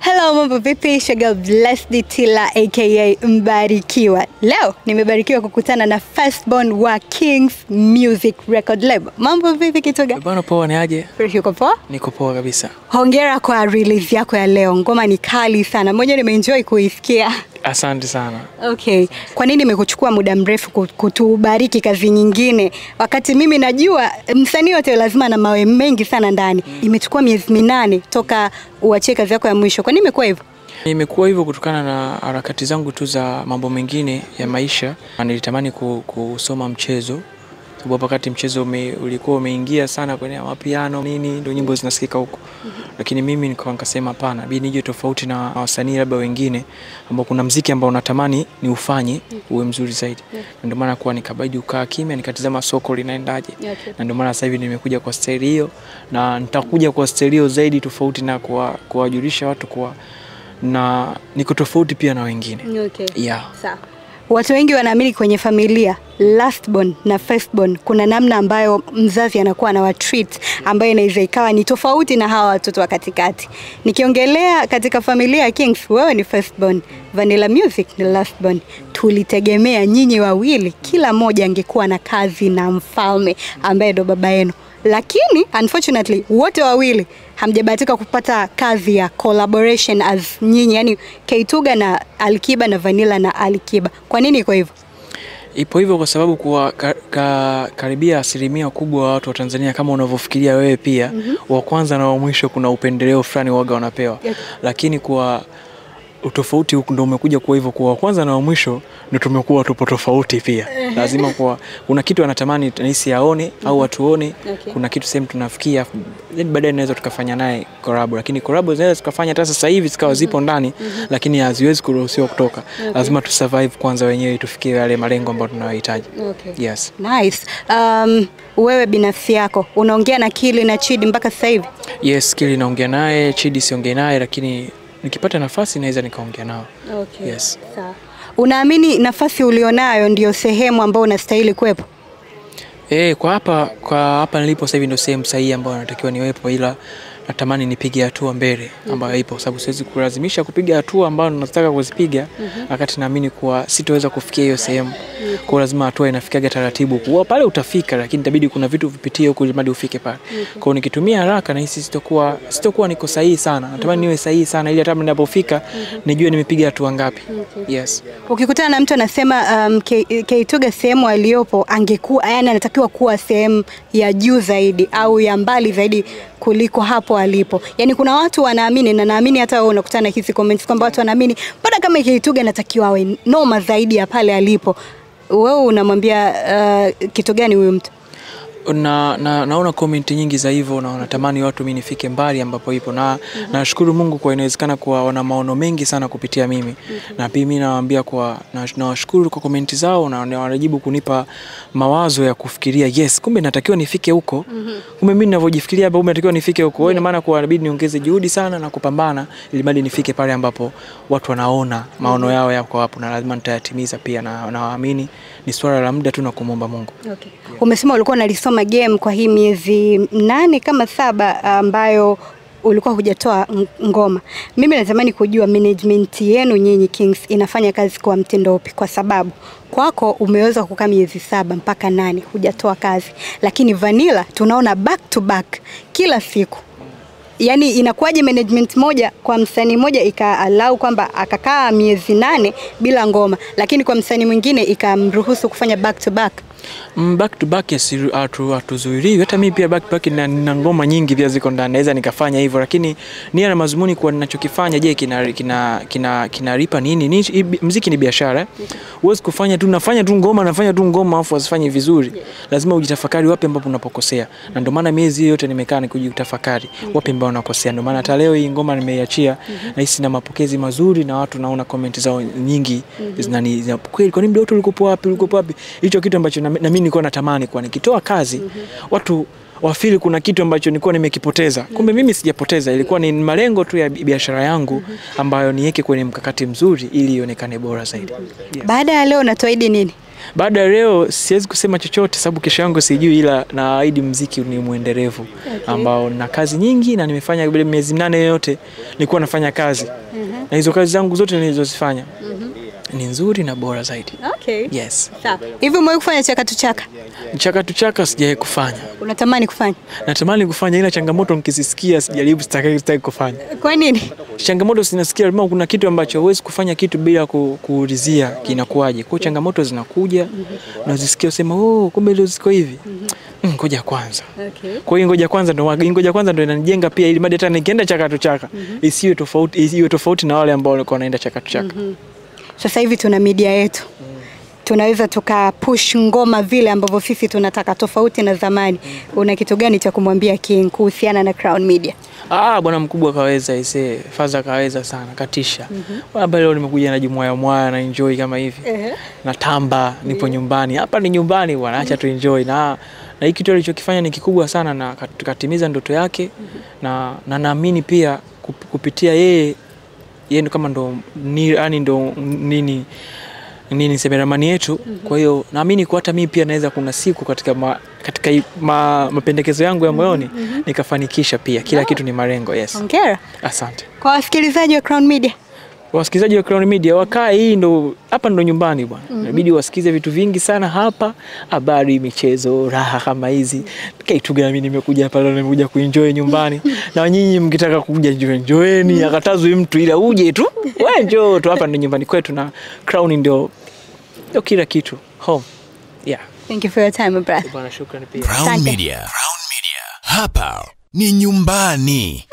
Hello, mambo vipi? Shaga Blessed Tila aka Mbarikiwa. Leo nimebarikiwa kukutana na firstborn wa Kings Music Record Label. Mambo vipi Kitoga? Bwana poa, ni aje? Fresh, uko poa? Niko poa kabisa. Hongera kwa release yako ya leo. Ngoma ni kali sana. Mmoja nimeenjoy kuisikia. Asante sana. Okay. Kwa nini imekuchukua muda mrefu kutubariki kazi nyingine wakati mimi najua msanii yote lazima na mawe mengi sana ndani. Mm. Imechukua miezi minane toka uachie kazi yako ya mwisho. Kwa nini imekuwa hivyo? Imekuwa hivyo kutokana na harakati zangu tu za mambo mengine ya maisha. Nilitamani kusoma mchezo sababu wakati mchezo ume, ulikuwa umeingia sana kwenye mapiano nini, ndio nyimbo zinasikika huko. mm -hmm. Lakini mimi nikawa nikasema hapana, bidi nije tofauti na wasanii labda wengine ambao kuna mziki ambao unatamani ni ufanye uwe mzuri zaidi. Na Ndio maana kuwa nikabidi ukaa kimya nikatizama soko linaendaje. yeah, Okay. na ndio maana sasa hivi nimekuja kwa staili hiyo na nitakuja kwa staili hiyo zaidi tofauti na kwa kuwajulisha watu kwa na niko tofauti pia na wengine Okay. yeah. Sawa. Watu wengi wanaamini kwenye familia last born na first born kuna namna ambayo mzazi anakuwa na watreat ambayo inaweza ikawa ni tofauti na hawa watoto wa katikati. Nikiongelea katika familia ya Kings, wewe ni first born, Vanilla Music ni last born. Tulitegemea nyinyi wawili kila mmoja angekuwa na kazi na mfalme ambaye ndo baba yenu, lakini unfortunately wote wawili hamjabahatika kupata kazi ya collaboration as nyinyi, yani Keituga na Alikiba na Vanilla na Alikiba. Kwa nini iko hivyo? ipo hivyo kwa sababu kuwa ka, ka, karibia asilimia kubwa wa watu wa Tanzania kama unavyofikiria wewe pia mm -hmm. wa kwanza na wa mwisho kuna upendeleo fulani waga wanapewa yes. lakini kwa utofauti huku ndo umekuja kuwa hivyo kuwa kwanza na wa mwisho ndo tumekuwa tupo tofauti pia lazima kuwa kuna kitu anatamani nahisi aone au atuone, Okay. kuna kitu sehemu tunafikia then baadaye naweza tukafanya naye collab, lakini collab zinaweza tukafanya hata sasa hivi zikawa zipo ndani lakini haziwezi kuruhusiwa kutoka Okay. lazima tusurvive kwanza wenyewe tufikie yale malengo ambayo tunayohitaji Okay. yes Nice. Um, wewe binafsi yako unaongea na Kili na Chidi mpaka sasa hivi? yes kili naongea naye chidi siongee naye lakini nikipata nafasi naweza nikaongea nao Okay. Yes. Sawa. Unaamini nafasi ulionayo ndio sehemu ambayo unastahili kuwepo? Eh, kwa hapa kwa hapa nilipo sasa hivi ndio sehemu sahihi ambayo natakiwa niwepo, ila natamani nipige hatua mbele ambayo ipo, sababu siwezi kulazimisha kupiga hatua ambayo nataka kuzipiga wakati naamini kuwa sitoweza kufikia hiyo sehemu. Kwa hiyo lazima hatua inafikaga taratibu, kuwa pale utafika, lakini itabidi kuna vitu vipitie huko ili hadi ufike pale. Kwa hiyo nikitumia haraka na hisi sitakuwa sitakuwa niko sahihi sana. Natamani niwe sahihi sana ili hata ninapofika nijue nimepiga hatua ngapi. Yes. Ukikutana na mtu anasema um, Ke- Keituga sehemu aliyopo angekuwa yani anatakiwa kuwa sehemu ya juu zaidi au ya mbali zaidi kuliko hapo alipo. Yani kuna watu wanaamini na naamini hata wewe unakutana na hizi comments kwamba watu wanaamini mpaka kama Kitoge anatakiwa awe noma zaidi ya pale alipo. Wewe unamwambia uh, kitu gani huyu mtu? Na, na, naona komenti nyingi za hivyo na wanatamani watu mi nifike mbali ambapo ipo na mm -hmm. nashukuru Mungu kwa inawezekana kuwa wana maono mengi sana kupitia mimi mm -hmm. na pia mi nawaambia kwa na- nawashukuru kwa komenti zao na na wanajibu kunipa mawazo ya kufikiria yes kumbe natakiwa nifike huko mm -hmm. kumbe mimi ninavyojifikiria hapa kumbe natakiwa nifike huko yeah. ina maana kuwa inabidi niongeze juhudi sana na kupambana ili mali nifike pale ambapo watu wanaona maono yao yako hapo na lazima nitayatimiza pia na nawaamini ni swala la muda tu na kumwomba Mungu Okay. Yeah. Umesema ulikuwa unalisoma game kwa hii miezi nane kama saba ambayo ulikuwa hujatoa ngoma. Mimi natamani kujua management yenu nyinyi Kings inafanya kazi kwa mtindo upi, kwa sababu kwako umeweza kukaa miezi saba mpaka nane hujatoa kazi, lakini Vanilla tunaona back to back kila siku yaani inakuwaje management moja kwa msanii moja ikaalau kwamba akakaa miezi nane bila ngoma, lakini kwa msanii mwingine ikamruhusu kufanya back to back? Mm, back to back hatu- hatuzuiliwi. Hata mimi pia back to back na, na ngoma nyingi pia ziko ndani, naweza nikafanya hivyo, lakini nia na mazumuni kwa ninachokifanya, je, kina kina kina kinalipa nini? Ni, mziki ni biashara. Huwezi kufanya tu nafanya tu ngoma nafanya tu ngoma afu asifanye vizuri. Lazima ujitafakari wapi ambapo unapokosea, na ndio maana miezi yote nimekaa nikujitafakari wapi ambapo unakosea. Ndio maana hata leo hii ngoma nimeiachia na hisi na mapokezi mazuri, na watu naona comment zao nyingi zinani zina, kweli, kwa nini mdoto ulikopo wapi ulikopo wapi? Hicho kitu ambacho na, na mimi nilikuwa natamani kuwa nikitoa kazi mm -hmm. watu wafili kuna kitu ambacho nilikuwa nimekipoteza. Kumbe mimi sijapoteza, ilikuwa ni malengo tu ya biashara yangu ambayo niweke kwenye mkakati mzuri ili ionekane bora zaidi. Yes. Baada ya leo unatuahidi nini? baada ya leo siwezi kusema chochote sababu kesho yangu sijui, ila naahidi mziki ni mwendelevu ambao na kazi nyingi na nimefanya miezi minane yote nilikuwa nafanya kazi na hizo kazi zangu zote nilizozifanya ni nzuri na bora zaidi. Okay. Yes. Sawa. Hivi umewahi kufanya chakatu chaka? Chakatu chaka sijawahi kufanya, Unatamani kufanya? natamani kufanya, ila changamoto nikizisikia sijaribu, sitaki sitaki kufanya. Kwa nini? Changamoto sinasikia lazima kuna kitu ambacho huwezi kufanya kitu bila ku, kuulizia kinakuwaje. Kwa changamoto zinakuja unazisikia usema oh, kumbe ndio ziko hivi. Mm, Ngoja kwanza. Okay. Kwa hiyo ngoja kwanza ndo ngoja kwanza ndo inanijenga pia ili hata nikienda chakatu chaka isiwe tofauti isiwe tofauti na wale ambao walikuwa wanaenda chakatu chaka. Sasa hivi tuna media yetu tunaweza tukapush ngoma vile ambavyo sisi tunataka, tofauti na zamani. Una kitu gani cha kumwambia King kuhusiana na Crown Media? Ah, bwana mkubwa kaweza ise, Faza kaweza sana, katisha. Bwana leo nimekuja na jumuaya mwaya na enjoy kama hivi. Uh Na tamba nipo nyumbani. Hapa ni nyumbani bwana, acha tu enjoy na na hiki kitu alichokifanya ni kikubwa sana na katimiza ndoto yake mm -hmm. na na naamini pia kupitia yeye yeye ndo kama ndo ni yani ndo nini nini semeramani yetu. Kwa hiyo naamini kwa hata mimi pia naweza kuna siku katika ma, katika ma, mapendekezo yangu ya moyoni mm -hmm. nikafanikisha pia. Kila kitu ni marengo Yes. Hongera Asante. kwa wasikilizaji wa Crown Media. Wasikilizaji wa Crown Media wakae, hii ndo hapa ndo nyumbani bwana. Inabidi wasikize vitu vingi sana hapa, habari, michezo, raha kama hizi. Kitu gani mimi nimekuja hapa leo, nimekuja kuenjoy nyumbani. na nyinyi mkitaka kuja enjoy, enjoyeni, akatazwi mtu ila uje tu. Wewe njoo tu, hapa ndo nyumbani kwetu na Crown ndio ndio kila kitu. Home. Yeah. Thank you for your time, my brother. Bwana shukrani pia. Crown Media. Crown Media. Hapa ni nyumbani.